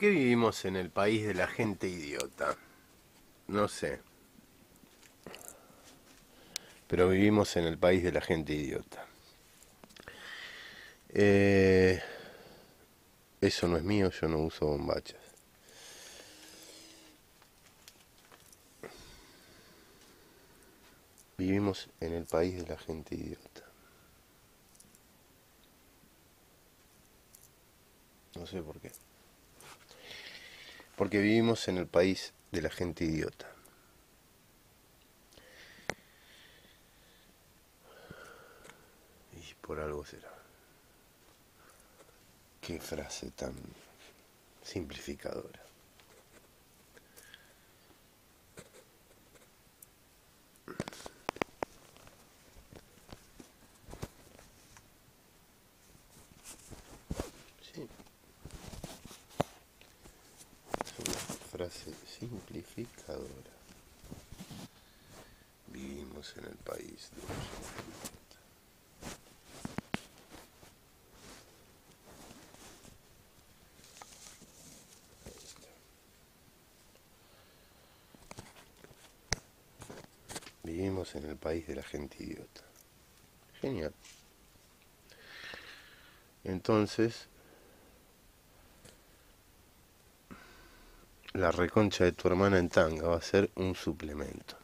qué vivimos en el país de la gente idiota? No sé. Pero vivimos en el país de la gente idiota. Eh, eso no es mío, yo no uso bombachas. Vivimos en el país de la gente idiota. No sé por qué. Porque vivimos en el país de la gente idiota. Y por algo será. Qué frase tan simplificadora. Frase simplificadora. Vivimos en el país de los. Vivimos en el país de la gente idiota. Genial. Entonces, la reconcha de tu hermana en tanga va a ser un suplemento.